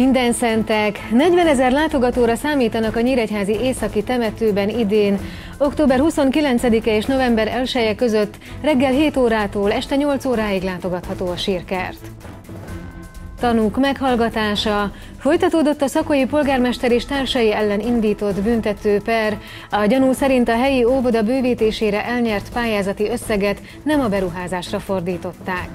Minden szentek, 40 ezer látogatóra számítanak a Nyíregyházi északi temetőben idén. Október 29-e és november 1 -e között reggel 7 órától este 8 óráig látogatható a sírkert. Tanúk meghallgatása. Folytatódott a szakai polgármester és társai ellen indított büntető per. A gyanú szerint a helyi óvoda bővítésére elnyert pályázati összeget nem a beruházásra fordították.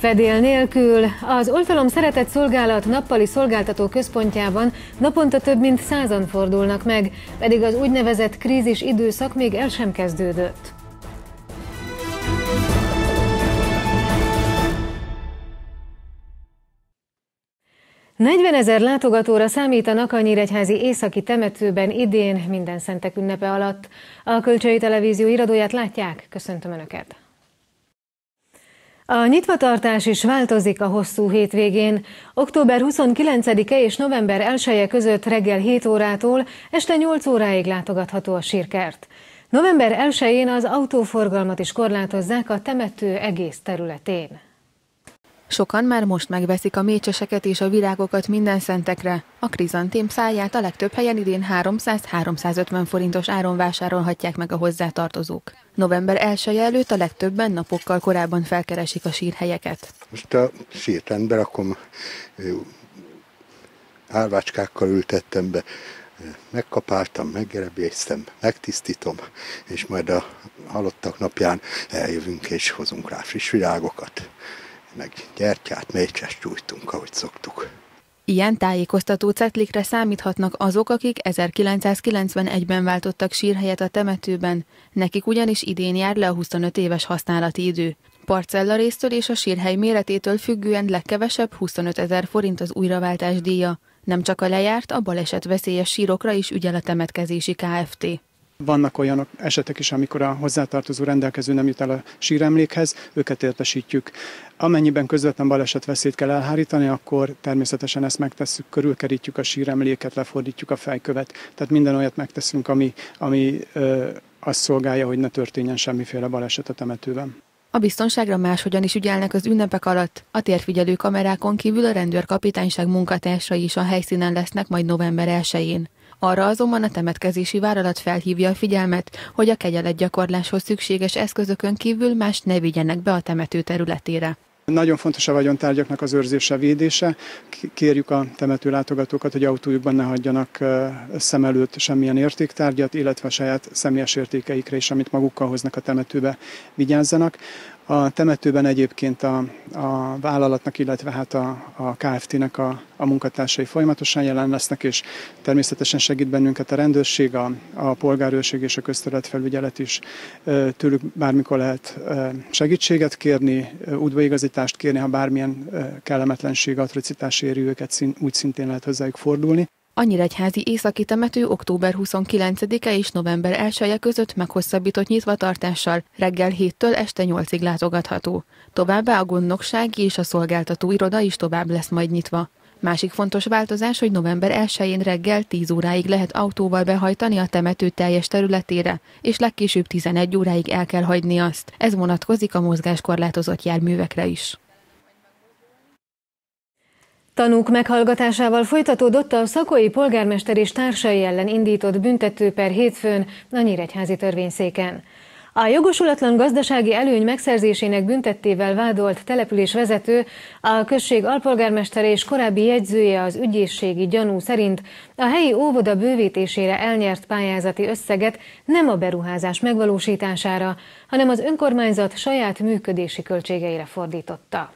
Fedél nélkül az Oltalom Szeretett Szolgálat nappali szolgáltató központjában naponta több mint százan fordulnak meg, pedig az úgynevezett krízis időszak még el sem kezdődött. Negyven ezer látogatóra számítanak a Nyíregyházi északi temetőben idén minden szentek ünnepe alatt. A Kölcsei Televízió iradóját látják, köszöntöm Önöket! A nyitvatartás is változik a hosszú hétvégén. Október 29-e és november 1 -e között reggel 7 órától este 8 óráig látogatható a sírkert. November 1-én az autóforgalmat is korlátozzák a temető egész területén. Sokan már most megveszik a mécseseket és a virágokat minden szentekre. A krizantém száját a legtöbb helyen idén 300-350 forintos áron vásárolhatják meg a hozzátartozók. November 1 -e előtt a legtöbben napokkal korábban felkeresik a sírhelyeket. Most a sírrendbe rakom, álvácskákkal ültettem be, megkapáltam, meggerebéztem, megtisztítom, és majd a halottak napján eljövünk és hozunk rá friss virágokat meg gyertyát, mécses gyújtunk, ahogy szoktuk. Ilyen tájékoztató cetlikre számíthatnak azok, akik 1991-ben váltottak sírhelyet a temetőben, nekik ugyanis idén jár le a 25 éves használati idő. Parcella résztől és a sírhely méretétől függően legkevesebb 25 ezer forint az újraváltás díja. Nem csak a lejárt, a baleset veszélyes sírokra is ügyel a temetkezési Kft. Vannak olyan esetek is, amikor a hozzátartozó rendelkező nem jut el a síremlékhez, őket értesítjük. Amennyiben közvetlen balesetveszélyt kell elhárítani, akkor természetesen ezt megtesszük, körülkerítjük a síremléket, lefordítjuk a fejkövet. Tehát minden olyat megteszünk, ami, ami ö, azt szolgálja, hogy ne történjen semmiféle baleset a temetőben. A biztonságra máshogyan is ügyelnek az ünnepek alatt. A térfigyelő kamerákon kívül a rendőrkapitányság munkatársai is a helyszínen lesznek majd november 1-én. Arra azonban a temetkezési vállalat felhívja a figyelmet, hogy a kegyeletgyakorláshoz szükséges eszközökön kívül más ne vigyenek be a temető területére. Nagyon fontos a vagyontárgyaknak az őrzése, védése. Kérjük a temető látogatókat, hogy autójukban ne hagyjanak szem előtt semmilyen értéktárgyat, illetve a saját személyes értékeikre is, amit magukkal hoznak a temetőbe, vigyázzanak. A temetőben egyébként a, a vállalatnak, illetve hát a, a KFT-nek a, a munkatársai folyamatosan jelen lesznek, és természetesen segít bennünket a rendőrség, a, a polgárőrség és a közterületfelügyelet is. Tőlük bármikor lehet segítséget kérni, udvaigazítást kérni, ha bármilyen kellemetlenség, atrocitás éri őket, úgy szintén lehet hozzájuk fordulni. A Nyíregyházi északi temető október 29-e és november 1 -e között meghosszabbított nyitvatartással reggel 7-től este 8-ig látogatható. Továbbá a gondnoksági és a szolgáltató iroda is tovább lesz majd nyitva. Másik fontos változás, hogy november 1-én reggel 10 óráig lehet autóval behajtani a temető teljes területére, és legkésőbb 11 óráig el kell hagyni azt. Ez vonatkozik a mozgáskorlátozott járművekre is. Tanúk meghallgatásával folytatódott a szakói polgármester és társai ellen indított büntető per hétfőn a Nyíregyházi törvényszéken. A jogosulatlan gazdasági előny megszerzésének büntettével vádolt településvezető, a község alpolgármestere és korábbi jegyzője az ügyészségi gyanú szerint a helyi óvoda bővítésére elnyert pályázati összeget nem a beruházás megvalósítására, hanem az önkormányzat saját működési költségeire fordította.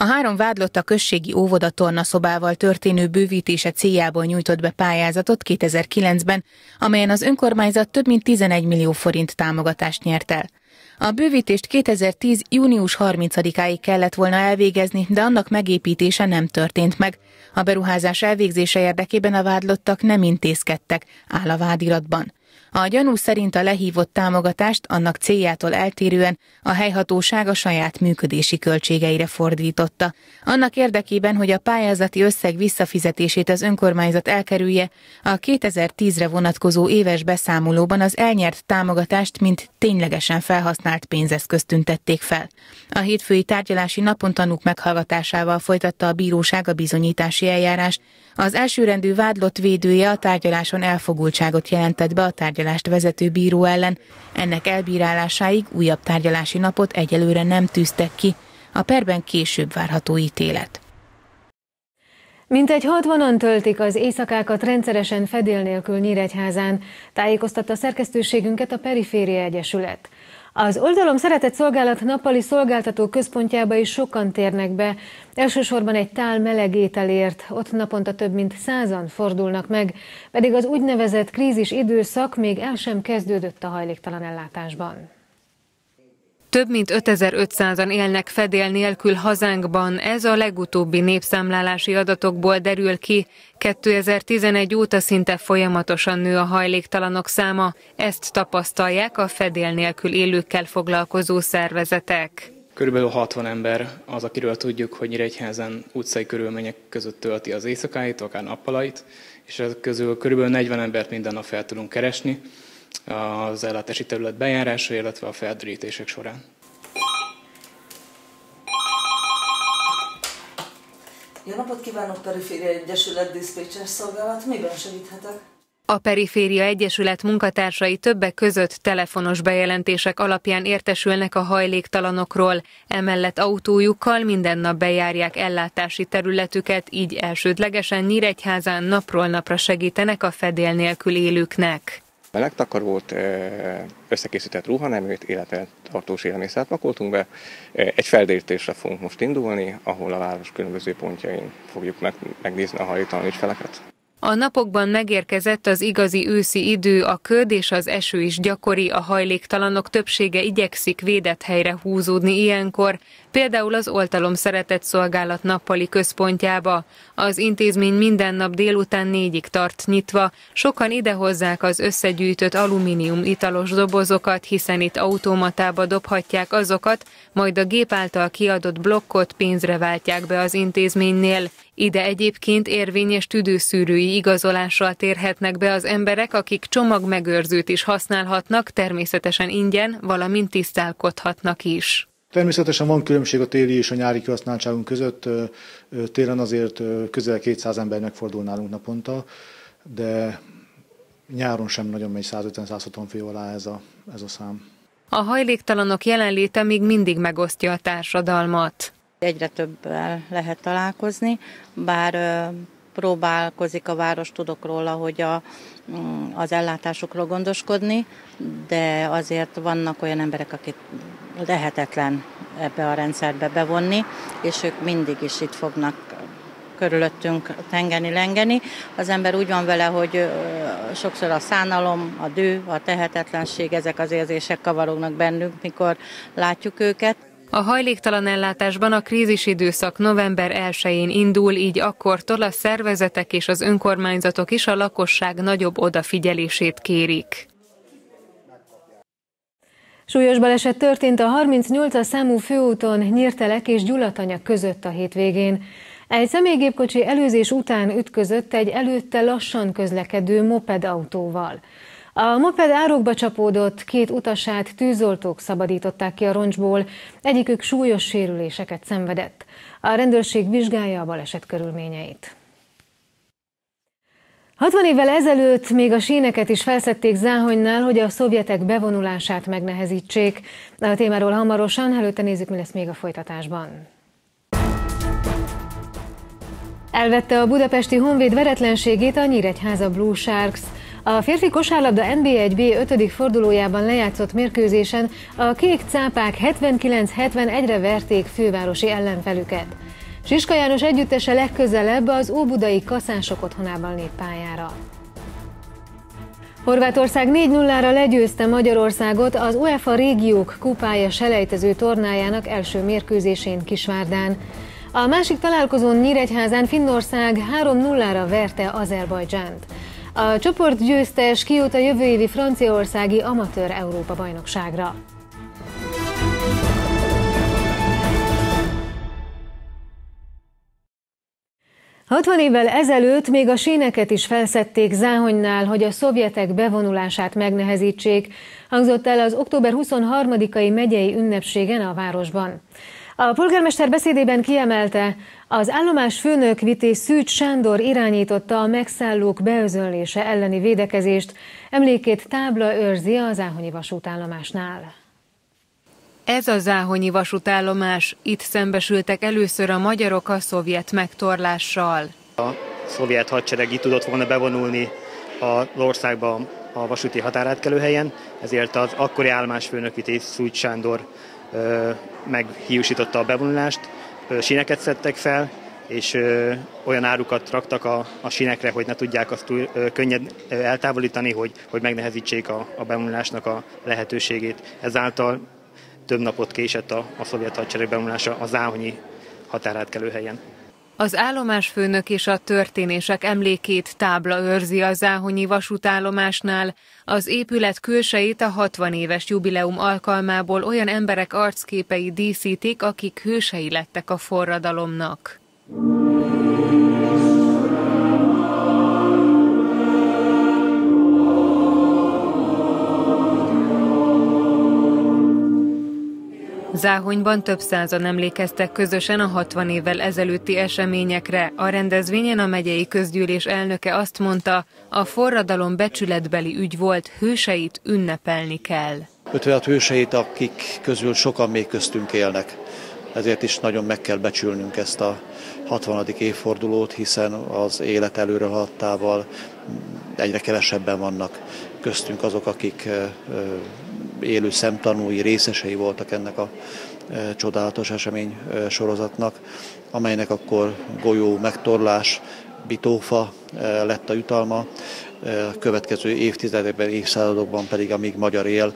A három vádlott a községi óvoda tornaszobával történő bővítése céljából nyújtott be pályázatot 2009-ben, amelyen az önkormányzat több mint 11 millió forint támogatást nyert el. A bővítést 2010. június 30-áig kellett volna elvégezni, de annak megépítése nem történt meg. A beruházás elvégzése érdekében a vádlottak nem intézkedtek, áll a vádiratban. A gyanú szerint a lehívott támogatást annak céljától eltérően a helyhatóság a saját működési költségeire fordította. Annak érdekében, hogy a pályázati összeg visszafizetését az önkormányzat elkerülje, a 2010-re vonatkozó éves beszámolóban az elnyert támogatást, mint ténylegesen felhasznált pénzeszközt tüntették fel. A hétfői tárgyalási napon tanúk meghallgatásával folytatta a bíróság a bizonyítási eljárás. Az elsőrendű vádlott védője a tárgyaláson elfogultságot jelentett be a tárgyalást vezető bíró ellen. Ennek elbírálásáig újabb tárgyalási napot egyelőre nem tűztek ki. A perben később várható ítélet. Mintegy 60-an töltik az éjszakákat rendszeresen fedél nélkül Nyíregyházán, tájékoztatta szerkesztőségünket a Periféria Egyesület. Az oldalom szeretett szolgálat nappali szolgáltató központjába is sokan térnek be. Elsősorban egy tál meleg ételért, ott naponta több mint százan fordulnak meg, pedig az úgynevezett krízis időszak még el sem kezdődött a hajléktalan ellátásban. Több mint 5500-an élnek fedél nélkül hazánkban, ez a legutóbbi népszámlálási adatokból derül ki. 2011 óta szinte folyamatosan nő a hajléktalanok száma, ezt tapasztalják a fedél nélkül élőkkel foglalkozó szervezetek. Körülbelül 60 ember az, akiről tudjuk, hogy Nyíregyházen utcai körülmények között tölti az éjszakáit, akár nappalait, és ezek közül körülbelül 40 embert minden nap fel tudunk keresni az ellátási terület bejárása, illetve a felderítések során. Jó napot kívánok, Periféria Egyesület Diszpécser Szolgálat. Miben segíthetek? A Periféria Egyesület munkatársai többek között telefonos bejelentések alapján értesülnek a hajléktalanokról, emellett autójukkal minden nap bejárják ellátási területüket, így elsődlegesen Nyíregyházán napról napra segítenek a fedél nélkül élőknek melegtakarót, összekészített ruhaneműt, illetve tartós élelmiszert pakoltunk be. Egy feldérítésre fogunk most indulni, ahol a város különböző pontjain fogjuk megnézni a hajléktalan ügyfeleket. A napokban megérkezett az igazi őszi idő, a köd és az eső is gyakori, a hajléktalanok többsége igyekszik védett helyre húzódni ilyenkor, például az Oltalom Szeretett Szolgálat nappali központjába. Az intézmény minden nap délután négyig tart nyitva, sokan idehozzák az összegyűjtött alumínium italos dobozokat, hiszen itt automatába dobhatják azokat, majd a gép által kiadott blokkot pénzre váltják be az intézménynél. Ide egyébként érvényes tüdőszűrői igazolással térhetnek be az emberek, akik csomagmegőrzőt is használhatnak, természetesen ingyen, valamint tisztálkodhatnak is. Természetesen van különbség a téli és a nyári kihasználtságunk között. Télen azért közel 200 ember megfordul nálunk naponta, de nyáron sem nagyon megy 150-160 fő alá ez a, ez a szám. A hajléktalanok jelenléte még mindig megosztja a társadalmat. Egyre többel lehet találkozni, bár próbálkozik a város, tudok róla, hogy a, mm, az ellátásokról gondoskodni, de azért vannak olyan emberek, akik lehetetlen ebbe a rendszerbe bevonni, és ők mindig is itt fognak körülöttünk tengeni-lengeni. Az ember úgy van vele, hogy sokszor a szánalom, a dű, a tehetetlenség, ezek az érzések kavarognak bennünk, mikor látjuk őket. A hajléktalan ellátásban a krízis időszak november 1-én indul, így akkortól a szervezetek és az önkormányzatok is a lakosság nagyobb odafigyelését kérik. Súlyos baleset történt a 38-as számú főúton Nyírtelek és Gyulatanya között a hétvégén. Egy személygépkocsi előzés után ütközött egy előtte lassan közlekedő moped autóval. A moped árokba csapódott, két utasát tűzoltók szabadították ki a roncsból, egyikük súlyos sérüléseket szenvedett. A rendőrség vizsgálja a baleset körülményeit. 60 évvel ezelőtt még a síneket is felszették Záhonynál, hogy a szovjetek bevonulását megnehezítsék. A témáról hamarosan, előtte nézzük, mi lesz még a folytatásban. Elvette a budapesti Honvéd veretlenségét a Nyíregyháza Blue Sharks. A férfi kosárlabda NB1B 5. fordulójában lejátszott mérkőzésen a kék cápák 79-71-re verték fővárosi ellenfelüket. Siska János együttese legközelebb az óbudai kaszások otthonában lép pályára. Horvátország 4-0-ra legyőzte Magyarországot az UEFA régiók kupája selejtező tornájának első mérkőzésén Kisvárdán. A másik találkozón Nyíregyházán Finnország 3-0-ra verte Azerbajdzsánt. A csoport győztes kijut a jövő évi franciaországi amatőr Európa bajnokságra. 60 évvel ezelőtt még a síneket is felszették Záhonynál, hogy a szovjetek bevonulását megnehezítsék, hangzott el az október 23-ai megyei ünnepségen a városban. A polgármester beszédében kiemelte, az állomás főnök Vitéz Szűcs Sándor irányította a megszállók beözönlése elleni védekezést, emlékét tábla őrzi az Áhonyi vasútállomásnál. Ez a záhonyi vasútállomás. Itt szembesültek először a magyarok a szovjet megtorlással. A szovjet hadsereg itt tudott volna bevonulni az országba a vasúti határátkelőhelyen, ezért az akkori állomásfőnök Vitéz Szújt Sándor meghiúsította a bevonulást, ö, síneket szedtek fel, és ö, olyan árukat raktak a, a sínekre, hogy ne tudják azt túl, ö, könnyed eltávolítani, hogy, hogy megnehezítsék a, a bevonulásnak a lehetőségét. Ezáltal több napot késett a, a szovjet hadsereg bevonulása a záhonyi határátkelő helyen. Az állomásfőnök és a történések emlékét tábla őrzi a Záhonyi vasútállomásnál. Az épület külseit a 60 éves jubileum alkalmából olyan emberek arcképei díszítik, akik hősei lettek a forradalomnak. Záhonyban több százan emlékeztek közösen a 60 évvel ezelőtti eseményekre. A rendezvényen a megyei közgyűlés elnöke azt mondta, a forradalom becsületbeli ügy volt, hőseit ünnepelni kell. 56 hőseit, akik közül sokan még köztünk élnek. Ezért is nagyon meg kell becsülnünk ezt a 60. évfordulót, hiszen az élet előre haladtával egyre kevesebben vannak köztünk azok, akik élő szemtanúi, részesei voltak ennek a csodálatos esemény sorozatnak, amelynek akkor golyó megtorlás, bitófa lett a jutalma, a következő évtizedekben, évszázadokban pedig, amíg magyar él,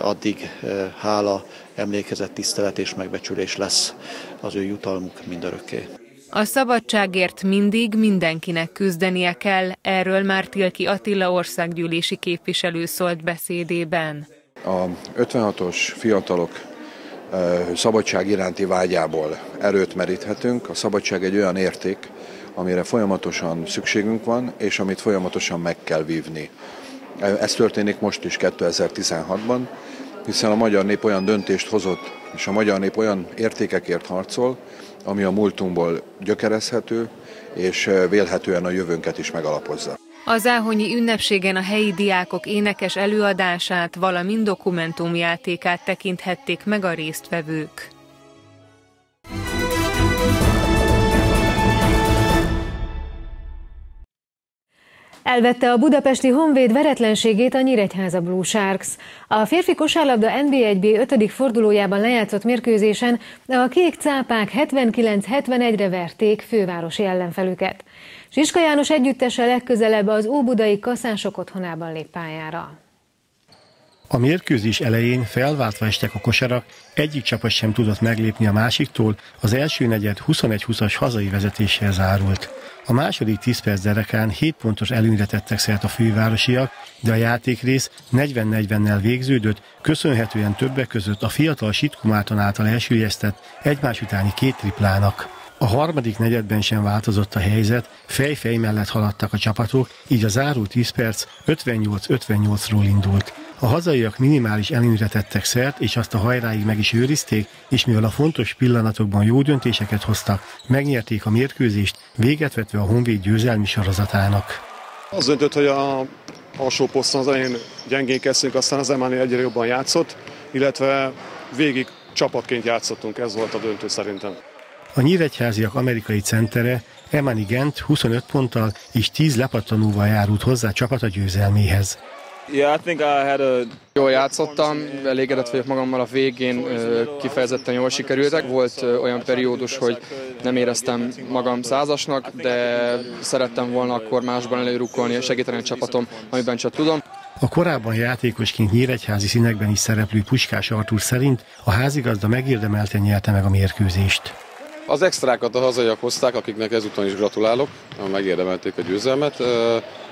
addig hála, emlékezett, tisztelet és megbecsülés lesz az ő jutalmuk mindörökké. A szabadságért mindig mindenkinek küzdenie kell, erről már Tilki Attila országgyűlési képviselő szólt beszédében. A 56-os fiatalok szabadság iránti vágyából erőt meríthetünk. A szabadság egy olyan érték, amire folyamatosan szükségünk van, és amit folyamatosan meg kell vívni. Ez történik most is 2016-ban, hiszen a magyar nép olyan döntést hozott, és a magyar nép olyan értékekért harcol, ami a múltunkból gyökerezhető, és vélhetően a jövőnket is megalapozza. Az Áhonyi ünnepségen a helyi diákok énekes előadását, valamint dokumentumjátékát tekinthették meg a résztvevők. Elvette a budapesti Honvéd veretlenségét a Nyíregyháza Blue Sharks. A férfi kosárlabda NB1B 5. fordulójában lejátszott mérkőzésen a kék cápák 79-71-re verték fővárosi ellenfelüket. Siska János együttese legközelebb az Óbudai kaszások otthonában lép pályára. A mérkőzés elején felváltva estek a kosarak, egyik csapat sem tudott meglépni a másiktól, az első negyed 21-20-as hazai vezetéssel zárult. A második 10 perc derekán 7 pontos előnyre tettek szert a fővárosiak, de a játékrész 40-40-nel végződött, köszönhetően többek között a fiatal Sitkumáton által elsüllyesztett egymás utáni két triplának. A harmadik negyedben sem változott a helyzet, fej-fej mellett haladtak a csapatok, így a záró 10 perc 58-58-ról indult. A hazaiak minimális előnyre tettek szert, és azt a hajráig meg is őrizték, és mivel a fontos pillanatokban jó döntéseket hoztak, megnyerték a mérkőzést, véget vetve a Honvéd győzelmi sorozatának. Az döntött, hogy a alsó poszton az elején gyengén kezdtünk, aztán az Emáni egyre jobban játszott, illetve végig csapatként játszottunk, ez volt a döntő szerintem. A nyíregyháziak amerikai centere Emani Gent 25 ponttal és 10 lepattanóval járult hozzá csapata győzelméhez. Yeah, I think I had a... Jól játszottam, elégedett vagyok magammal a végén, kifejezetten jól sikerültek. Volt olyan periódus, hogy nem éreztem magam százasnak, de szerettem volna akkor másban előrukkolni és segíteni a csapatom, amiben csak tudom. A korábban játékosként nyíregyházi színekben is szereplő Puskás Artúr szerint a házigazda megérdemelten nyerte meg a mérkőzést. Az extrákat a hazaiak hozták, akiknek ezúton is gratulálok, megérdemelték a győzelmet.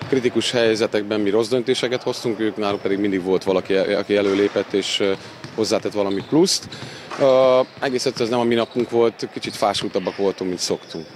Kritikus helyzetekben mi rossz döntéseket hoztunk, ők náluk pedig mindig volt valaki, aki előlépett és hozzátett valami pluszt. Egész ez nem a mi napunk volt, kicsit fásultabbak voltunk, mint szoktunk.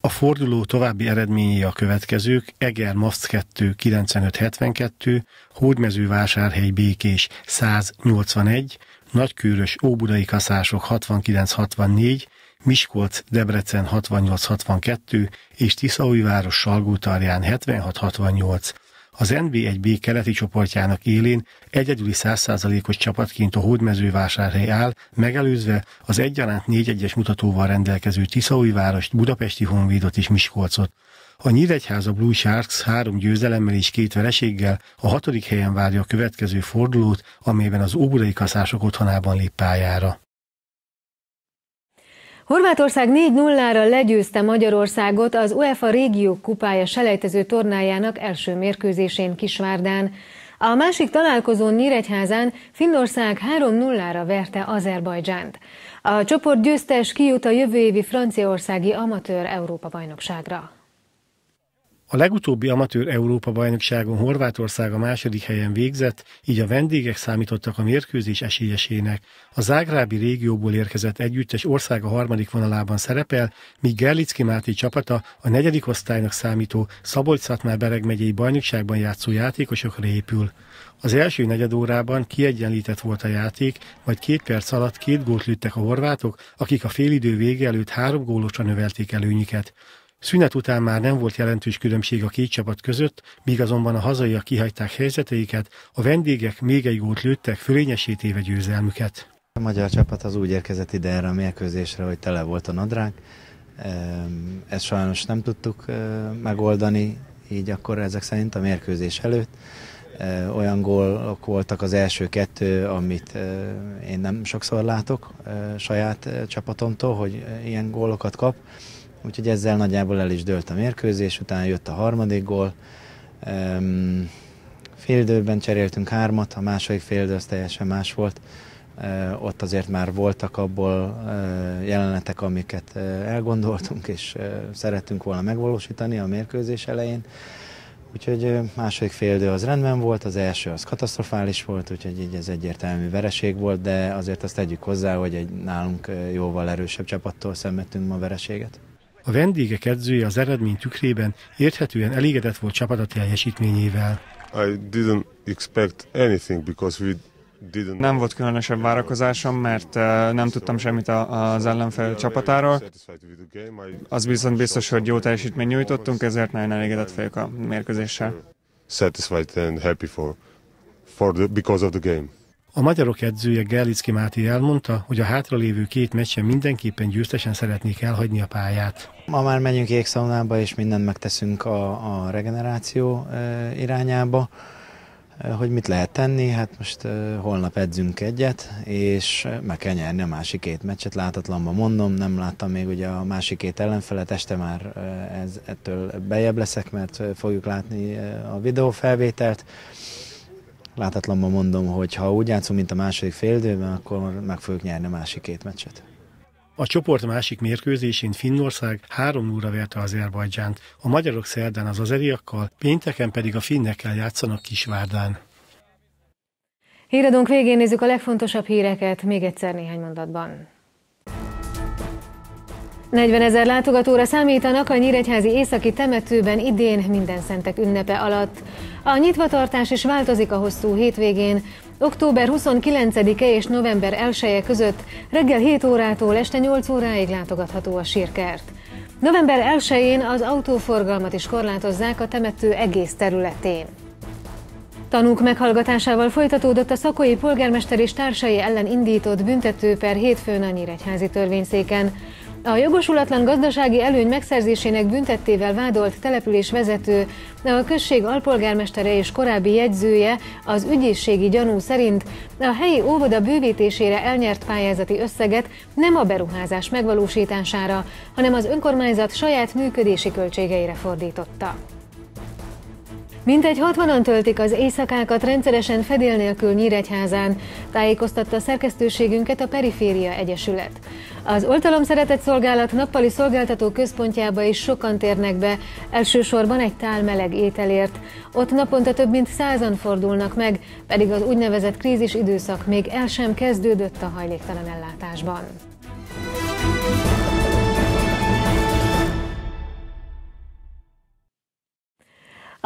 A forduló további eredményei a következők, Eger Mavc 2 95-72, Hódmezővásárhely Békés 181, Nagykőrös Óbudai Kaszások 69-64, Miskolc Debrecen 68-62 és Tiszaújváros Salgótarján 76-68. Az NB1B keleti csoportjának élén egyedüli 100%-os csapatként a hódmezővásárhely áll, megelőzve az egyaránt 4-1-es mutatóval rendelkező Tiszaújvárost, Budapesti Honvédot és Miskolcot. A Nyíregyháza Blue Sharks három győzelemmel és két vereséggel a hatodik helyen várja a következő fordulót, amelyben az óbudai kaszások otthonában lép pályára. Horvátország 4-0-ra legyőzte Magyarországot az UEFA régiók kupája selejtező tornájának első mérkőzésén Kisvárdán. A másik találkozón Nyíregyházán Finnország 3-0-ra verte Azerbajdzsánt. A csoport győztes kijut a jövő évi franciaországi amatőr Európa-bajnokságra. A legutóbbi amatőr Európa-bajnokságon Horvátország a második helyen végzett, így a vendégek számítottak a mérkőzés esélyesének. A Zágrábi régióból érkezett együttes ország a harmadik vonalában szerepel, míg Gerlicki Máté csapata a negyedik osztálynak számító szabolcs bereg megyei bajnokságban játszó játékosokra épül. Az első negyedórában kiegyenlített volt a játék, majd két perc alatt két gólt lőttek a horvátok, akik a félidő vége előtt három gólosra növelték előnyüket. Szünet után már nem volt jelentős különbség a két csapat között, míg azonban a hazaiak kihagyták helyzeteiket, a vendégek még egy gólt lőttek, fölényesítéve győzelmüket. A magyar csapat az úgy érkezett ide erre a mérkőzésre, hogy tele volt a nadrág. Ezt sajnos nem tudtuk megoldani, így akkor ezek szerint a mérkőzés előtt. Olyan gólok voltak az első kettő, amit én nem sokszor látok saját csapatomtól, hogy ilyen gólokat kap úgyhogy ezzel nagyjából el is dőlt a mérkőzés, utána jött a harmadik gól. Fél időben cseréltünk hármat, a második fél idő az teljesen más volt. Ott azért már voltak abból jelenetek, amiket elgondoltunk, és szerettünk volna megvalósítani a mérkőzés elején. Úgyhogy második fél idő az rendben volt, az első az katasztrofális volt, úgyhogy így ez egyértelmű vereség volt, de azért azt tegyük hozzá, hogy egy nálunk jóval erősebb csapattól szenvedtünk ma vereséget. A vendégek edzője az eredmény tükrében érthetően elégedett volt csapata teljesítményével. I didn't expect anything because we nem volt különösebb várakozásom, mert nem tudtam semmit az ellenfél csapatáról. Az viszont biztos, hogy jó teljesítmény nyújtottunk, ezért nagyon elégedett vagyok a mérkőzéssel. Satisfied and happy for, for the, because of the game. A magyarok edzője Gerlicki Máté elmondta, hogy a hátralévő két meccsen mindenképpen győztesen szeretnék elhagyni a pályát. Ma már megyünk égszaunába, és mindent megteszünk a, a regeneráció e, irányába. E, hogy mit lehet tenni? Hát most e, holnap edzünk egyet, és meg kell nyerni a másik két meccset. Látatlanban mondom, nem láttam még ugye a másik két ellenfelet, este már ez, ettől bejebb leszek, mert fogjuk látni a videófelvételt látatlanban mondom, hogy ha úgy játszunk, mint a második féldőben, akkor meg fogjuk nyerni a másik két meccset. A csoport másik mérkőzésén Finnország 3 0 verte Azerbajdzsánt, a magyarok szerdán az azeriakkal, pénteken pedig a finnekkel játszanak Kisvárdán. Híradónk végén nézzük a legfontosabb híreket, még egyszer néhány mondatban. 40 ezer látogatóra számítanak a Nyíregyházi északi temetőben idén minden szentek ünnepe alatt. A nyitvatartás is változik a hosszú hétvégén. Október 29-e és november 1 -e között reggel 7 órától este 8 óráig látogatható a sírkert. November 1-én az autóforgalmat is korlátozzák a temető egész területén. Tanúk meghallgatásával folytatódott a szakói polgármester és társai ellen indított büntető per hétfőn a Nyíregyházi törvényszéken. A jogosulatlan gazdasági előny megszerzésének büntettével vádolt település vezető, a község alpolgármestere és korábbi jegyzője az ügyészségi gyanú szerint a helyi óvoda bővítésére elnyert pályázati összeget nem a beruházás megvalósítására, hanem az önkormányzat saját működési költségeire fordította. Mintegy 60-an töltik az éjszakákat rendszeresen fedél nélkül Nyíregyházán, tájékoztatta szerkesztőségünket a Periféria Egyesület. Az Oltalom Szeretett Szolgálat nappali szolgáltató központjába is sokan térnek be, elsősorban egy tál meleg ételért. Ott naponta több mint százan fordulnak meg, pedig az úgynevezett krízis időszak még el sem kezdődött a hajléktalan ellátásban.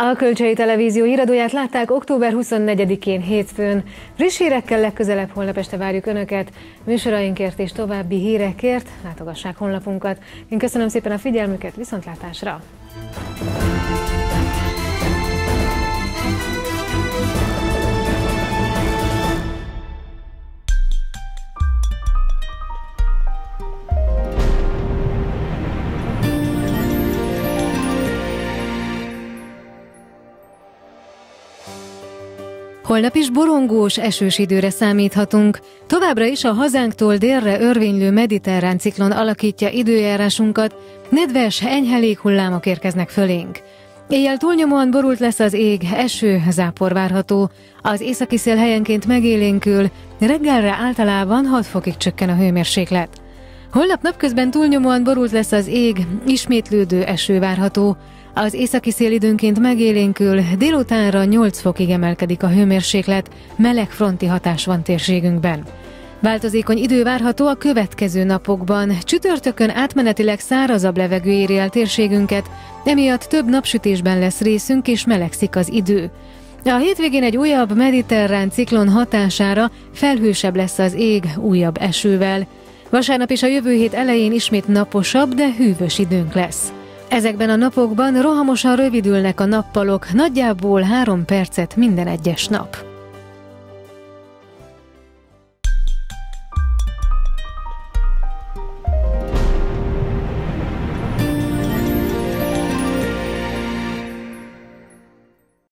A Kölcsei Televízió híradóját látták október 24-én hétfőn. Friss hírekkel legközelebb holnap este várjuk Önöket. Műsorainkért és további hírekért látogassák honlapunkat. Én köszönöm szépen a figyelmüket, viszontlátásra! Holnap is borongós, esős időre számíthatunk. Továbbra is a hazánktól délre örvénylő mediterrán ciklon alakítja időjárásunkat, nedves, enyhe léghullámok érkeznek fölénk. Éjjel túlnyomóan borult lesz az ég, eső, zápor várható. Az északi szél helyenként megélénkül, reggelre általában 6 fokig csökken a hőmérséklet. Holnap napközben túlnyomóan borult lesz az ég, ismétlődő eső várható. Az északi szél időnként megélénkül, délutánra 8 fokig emelkedik a hőmérséklet, meleg fronti hatás van térségünkben. Változékony idő várható a következő napokban. Csütörtökön átmenetileg szárazabb levegő éri el térségünket, emiatt több napsütésben lesz részünk és melegszik az idő. A hétvégén egy újabb mediterrán ciklon hatására felhősebb lesz az ég újabb esővel. Vasárnap és a jövő hét elején ismét naposabb, de hűvös időnk lesz. Ezekben a napokban rohamosan rövidülnek a nappalok, nagyjából három percet minden egyes nap.